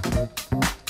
Gracias.